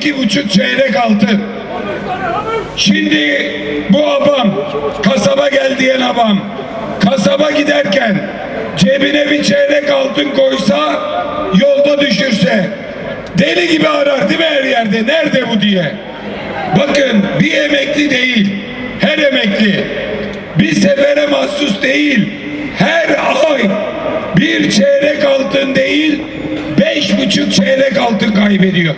iki buçuk çeyrek altın. Şimdi bu abam kasaba gel diyen abam kasaba giderken cebine bir çeyrek altın koysa yolda düşürse deli gibi arar değil mi her yerde nerede bu diye. Bakın bir emekli değil her emekli bir sefere mahsus değil her ay bir çeyrek altın değil buçuk çeyrek altın kaybediyor.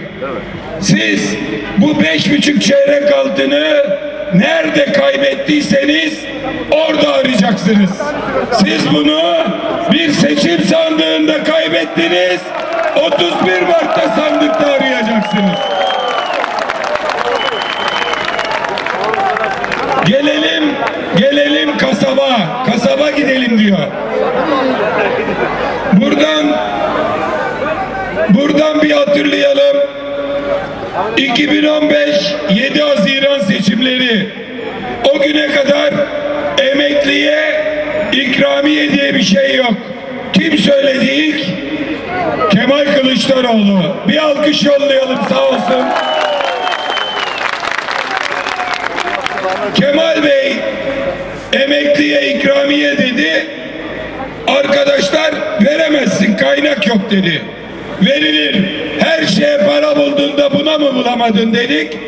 Siz bu beş buçuk çeyrek altını nerede kaybettiyseniz orada arayacaksınız. Siz bunu bir seçim sandığında kaybettiniz. 31 Mart'ta sandıkta arayacaksınız. Gelelim, gelelim kasaba. Kasaba gidelim diyor. Buradan buradan bir hatırlayalım. 2015 7 Haziran seçimleri o güne kadar emekliye ikramiye diye bir şey yok. Kim söyledi ilk? Kemal Kılıçdaroğlu. Bir alkış yollayalım sağ olsun. Kemal Bey emekliye ikramiye dedi. Arkadaşlar veremezsin kaynak yok dedi. Verilir. Her şeye para bulduğunda buna mı bulamadın dedik.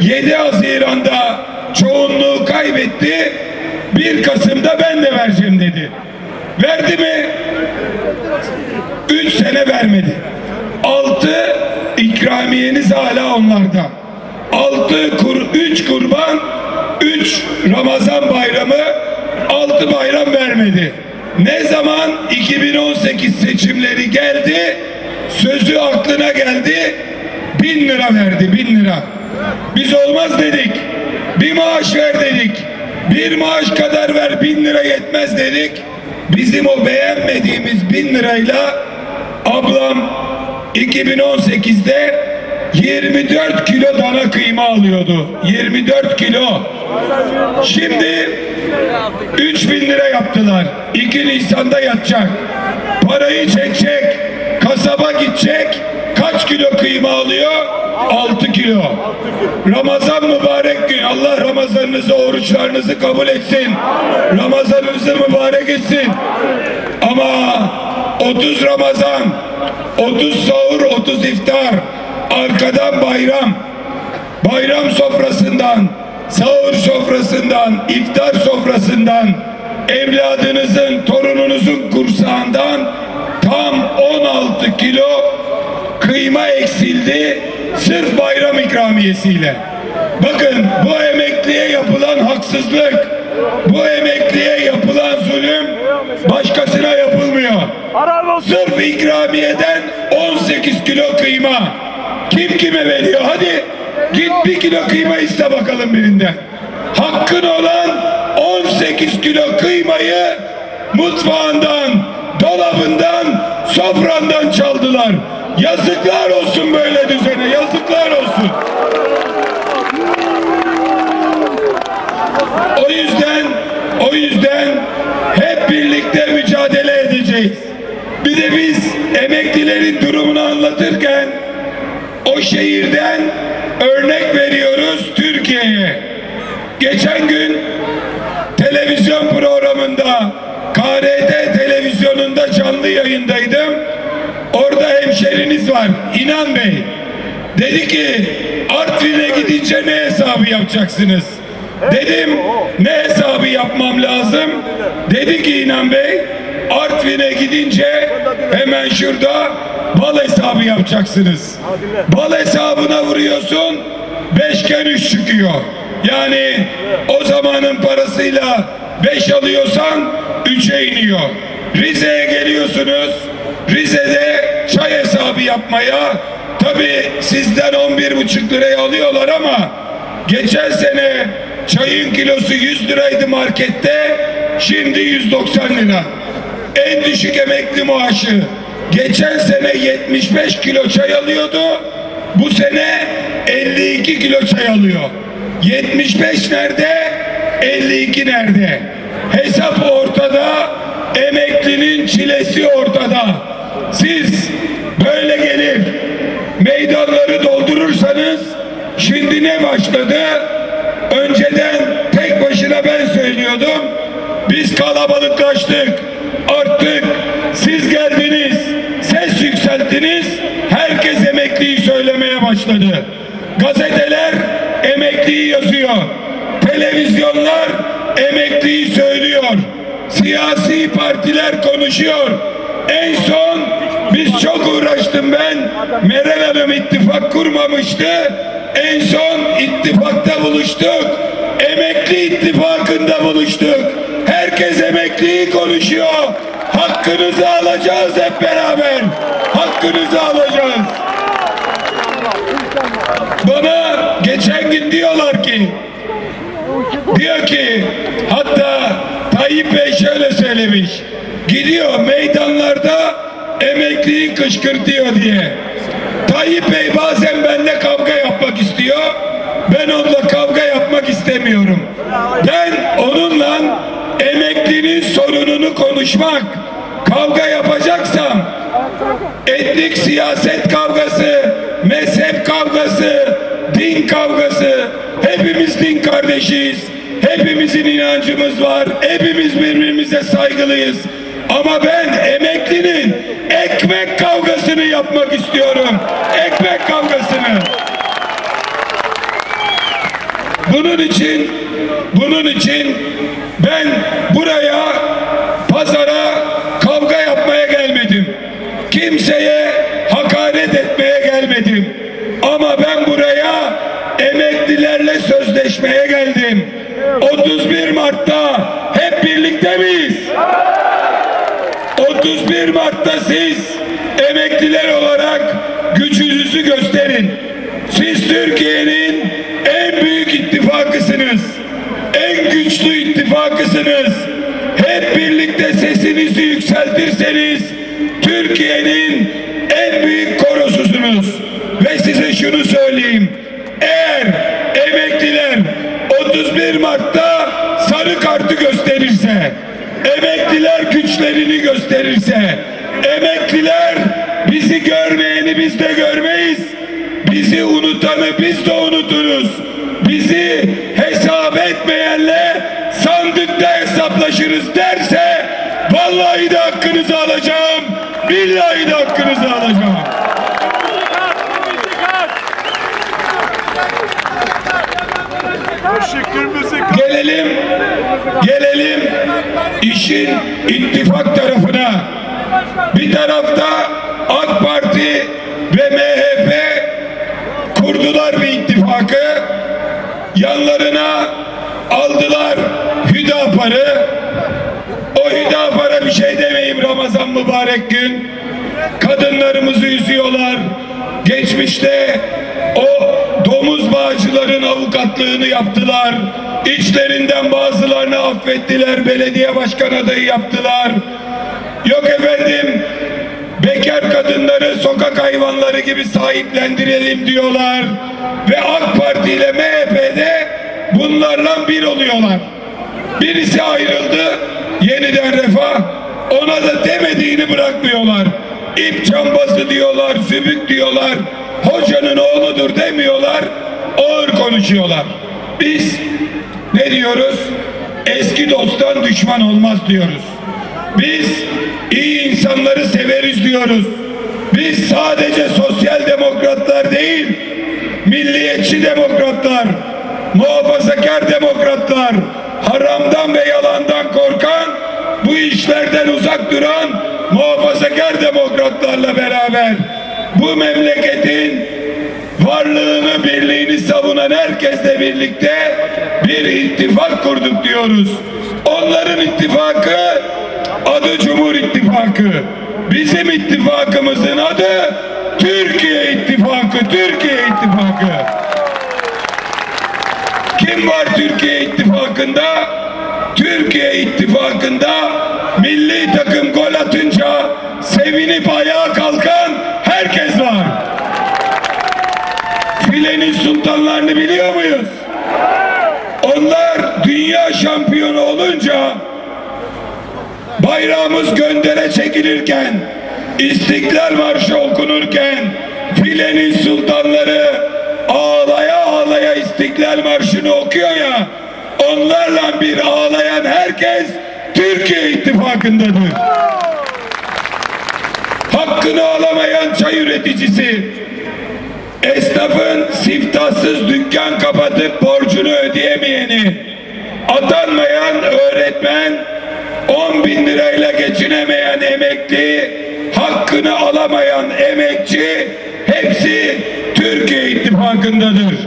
7 Haziran'da çoğunluğu kaybetti. 1 Kasım'da ben de vereceğim dedi. Verdi mi? 3 sene vermedi. 6 ikramiyeniz hala onlarda. 6 kur 3 kurban 3 Ramazan bayramı 6 bayram vermedi. Ne zaman 2018 seçimleri geldi sözü aklına geldi bin lira verdi bin lira. Biz olmaz dedik. Bir maaş ver dedik. Bir maaş kadar ver bin lira yetmez dedik. Bizim o beğenmediğimiz bin lirayla ablam 2018'de 24 kilo dana kıyma alıyordu. 24 kilo. Şimdi 3 bin lira yaptılar. 2 Nisan'da yatacak. Parayı çekecek. Kasaba gidecek. Kaç kilo kıyma alıyor? 6 kilo. Ramazan mübarek gün. Allah Ramazanınızı, oruçlarınızı kabul etsin. Ramazanınızı mübarek etsin. Ama 30 Ramazan, 30 sahur, 30 iftar, arkadan bayram, bayram sofrasından, sahur sofrasından, iftar sofrasından, evladınızın, torununuzun kursağından tam 16 kilo kıyma eksildi sırf bayram ikramiyesiyle. Bakın bu emekliye yapılan haksızlık, bu emekliye yapılan zulüm başkasına yapılmıyor. Sırf ikramiyeden 18 kilo kıyma. Kim kime veriyor? Hadi git bir kilo kıyma iste bakalım birinden. Hakkın olan 18 kilo kıymayı mutfağından, dolabından, sofrandan çaldılar. Yazıklar olsun böyle düzene, yazıklar olsun. O yüzden, o yüzden hep birlikte mücadele edeceğiz. Bir de biz emeklilerin durumunu anlatırken o şehirden örnek veriyoruz Türkiye'ye. Geçen gün televizyon programında KRT televizyonunda canlı yayındaydım. Orada hemşeriniz var İnan Bey. Dedi ki Artvin'e gidince ne hesabı yapacaksınız? Dedim ne hesabı yapmam lazım? Dedi ki İnan Bey Artvin'e gidince hemen şurada bal hesabı yapacaksınız. Bal hesabına vuruyorsun beşken üç çıkıyor. Yani o zamanın parasıyla beş alıyorsan üçe iniyor. Rize'ye geliyorsunuz. Rize'de çay hesabı yapmaya tabi sizden 11 buçuk liraya alıyorlar ama geçen sene çayın kilosu 100 liraydı markette şimdi 190 lira. En düşük emekli maaşı geçen sene 75 kilo çay alıyordu. Bu sene 52 kilo çay alıyor. 75 nerede? 52 nerede? Hesap ortada. Emeklinin çilesi ortada. Siz böyle gelir meydanları doldurursanız Şimdi ne başladı? Önceden tek başına ben söylüyordum. Biz kalabalıklaştık, arttık. Siz geldiniz, ses yükselttiniz. Herkes emekliyi söylemeye başladı. Gazeteler emekliyi yazıyor. Televizyonlar emekliyi söylüyor. Siyasi partiler konuşuyor. En son biz çok uğraştım ben. Meral Hanım ittifak kurmamıştı. En son ittifakta buluştuk. Emekli ittifakında buluştuk. Herkes emekliyi konuşuyor. Hakkınızı alacağız hep beraber. Hakkınızı alacağız. Bana geçen gün diyorlar ki diyor ki hatta Tayyip Bey şöyle söylemiş gidiyor meydanlarda emekliyi kışkırtıyor diye Tayyip Bey bazen benimle kavga yapmak istiyor ben onunla kavga yapmak istemiyorum ben onunla emeklinin sorununu konuşmak kavga yapacaksam etnik siyaset kavgası, mezhep kavgası, din kavgası. Hepimiz din kardeşiyiz. Hepimizin inancımız var. Hepimiz birbirimize saygılıyız. Ama ben emeklinin ekmek kavgasını yapmak istiyorum. Ekmek kavgasını. Bunun için bunun için ben Mart'ta hep birlikte miyiz? 31 Mart'ta siz emekliler olarak gücünüzü gösterin. Siz Türkiye'nin en büyük ittifakısınız. En güçlü ittifakısınız. Hep birlikte sesinizi yükseltirseniz Türkiye'nin en büyük korosusunuz. Ve size şunu söyleyeyim. Eğer emekliler 31 Mart'ta sarı kartı gösterirse, emekliler güçlerini gösterirse, emekliler bizi görmeyeni biz de görmeyiz. Bizi unutanı biz de unuturuz. Bizi hesap etmeyenle sandıkta hesaplaşırız derse vallahi de hakkınızı alacağım. Billahi de hakkınızı alacağım. Işık kırmızı gelelim işin ittifak tarafına. Bir tarafta AK Parti ve MHP kurdular bir ittifakı. Yanlarına aldılar Hüdapar'ı. O Hüdapar'a bir şey demeyeyim Ramazan mübarek gün. Kadınlarımızı üzüyorlar. Geçmişte o domuz bağcıların avukatlığını yaptılar. İçlerinden bazılarını affettiler. Belediye başkan adayı yaptılar. Yok efendim bekar kadınları sokak hayvanları gibi sahiplendirelim diyorlar. Ve AK Parti ile MHP'de bunlarla bir oluyorlar. Birisi ayrıldı, yeniden refah. Ona da demediğini bırakmıyorlar. İp cambazı diyorlar, zübük diyorlar. Hocanın oğludur demiyorlar. Ağır konuşuyorlar. Biz ne diyoruz? Eski dosttan düşman olmaz diyoruz. Biz iyi insanları severiz diyoruz. Biz sadece sosyal demokratlar değil, milliyetçi demokratlar, muhafazakar demokratlar, haramdan ve yalandan korkan, bu işlerden uzak duran muhafazakar demokratlarla beraber bu memleketin varlığını, birliğini savunan herkesle birlikte bir ittifak kurduk diyoruz. Onların ittifakı adı Cumhur İttifakı. Bizim ittifakımızın adı Türkiye İttifakı, Türkiye İttifakı. Kim var Türkiye İttifakı'nda? Türkiye İttifakı'nda milli takım gol atınca sevinip ayağa kalkan herkes var. Filenin sultanlarını biliyor muyuz? Onlar dünya şampiyonu olunca bayrağımız göndere çekilirken İstiklal Marşı okunurken filenin sultanları ağlaya İstiklal Marşı'nı okuyor ya, onlarla bir ağlayan herkes Türkiye ittifakındadır. Hakkını alamayan çay üreticisi, esnafın siftahsız dükkan kapatıp borcunu ödeyemeyeni, atanmayan öğretmen, 10 bin lirayla geçinemeyen emekli, hakkını alamayan emekçi, hepsi Türkiye ittifakındadır.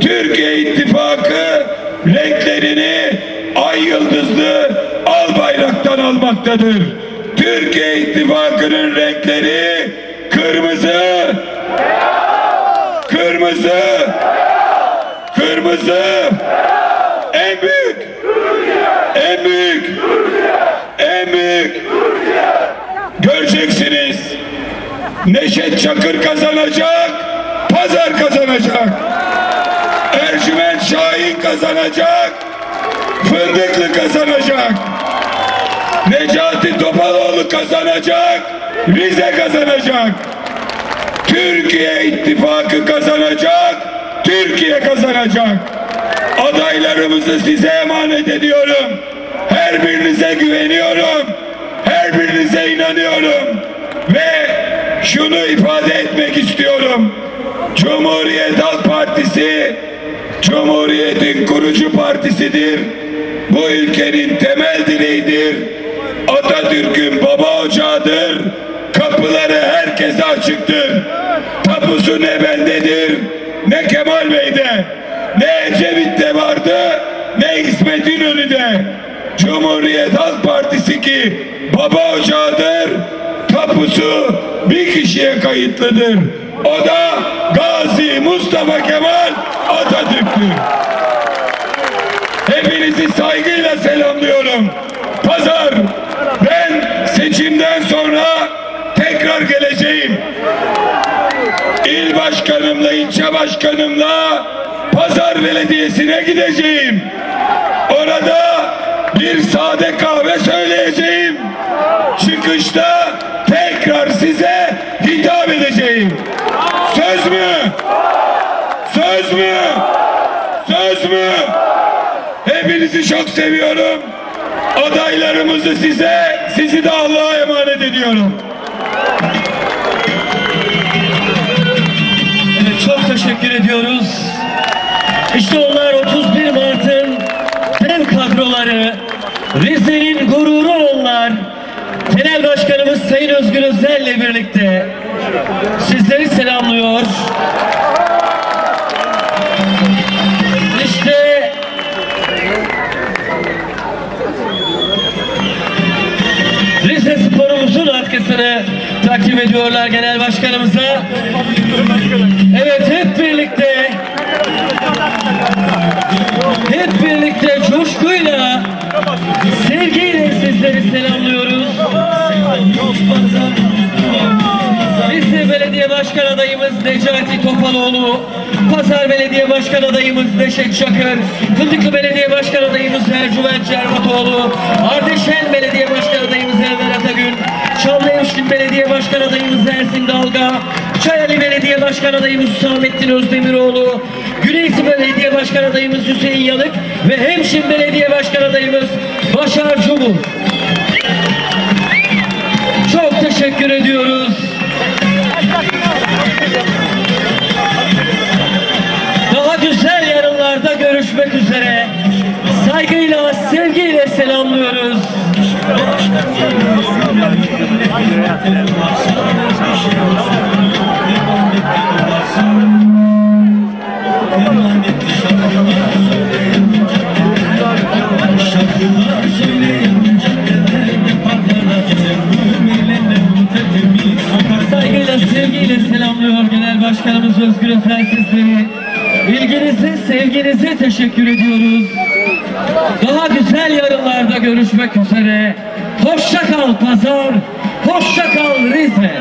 Türkiye ittifakı renklerini ay yıldızlı al bayraktan almaktadır. Türkiye ittifakının renkleri kırmızı, kırmızı, kırmızı, en büyük, en büyük, en büyük. Göreceksiniz. Neşet Çakır kazanacak, Pazar kazanacak. Ercüment Şahin kazanacak, Fındıklı kazanacak. Necati Topaloğlu kazanacak, Rize kazanacak. Türkiye ittifakı kazanacak, Türkiye kazanacak. Adaylarımızı size emanet ediyorum. Her birinize güveniyorum. Her birinize inanıyorum. Ve şunu ifade etmek istiyorum. Cumhuriyet Halk Partisi Cumhuriyet'in kurucu partisidir. Bu ülkenin temel direğidir. Atatürk'ün baba ocağıdır. Kapıları herkese açıktır. Tapusu ne bendedir, ne Kemal Bey'de, ne Ecevit'te vardı, ne İsmet İnönü'de. Cumhuriyet Halk Partisi ki baba ocağıdır, tapusu bir kişiye kayıtlıdır. O da Gazi Mustafa Kemal Atatürk'tür. Hepinizi saygıyla selamlıyorum. Pazar ben seçimden sonra tekrar geleceğim. İl başkanımla, ilçe başkanımla Pazar Belediyesi'ne gideceğim. Orada bir sade kahve söyleyeceğim. Çıkışta tekrar size hitap edeceğim. Söz mü? Söz mü? Söz mü? Hepinizi çok seviyorum. Adaylarımızı size, sizi de Allah'a emanet ediyorum. Evet, çok teşekkür ediyoruz. İşte onlar 31 Mart'ın dev kadroları, Rize'nin gururu onlar. Genel Başkanımız Sayın Özgür Özel'le birlikte sizleri selamlıyor. İşte Rize sporumuzun arkasını takdim ediyorlar Genel Başkanımıza. Evet hep birlikte hep birlikte coşkuyla sevgiyle sizleri selamlıyoruz. Rize Belediye Başkan adayımız Necati Topaloğlu, Pazar Belediye Başkan adayımız Neşet Çakır, Fındıklı Belediye Başkan adayımız Ercüment Cervatoğlu, Ardeşen Belediye Başkan adayımız Enver Atagün, Belediye Başkan adayımız Ersin Dalga, Çayeli Belediye Başkan adayımız Hüsamettin Özdemiroğlu, Güneysi Belediye Başkan adayımız Hüseyin Yanık ve Hemşin Belediye Başkan adayımız Başar Cumhur. Çok teşekkür ediyoruz. Daha güzel yarınlarda görüşmek üzere. Saygıyla, sevgiyle selamlıyoruz. Saygıyla, sevgiyle selamlıyor Genel Başkanımız Özgür Özel sizleri. İlginizi, sevginize teşekkür ediyoruz. Daha güzel yarınlarda görüşmek üzere. Hoşça kal Pazar, hoşça kal Rize.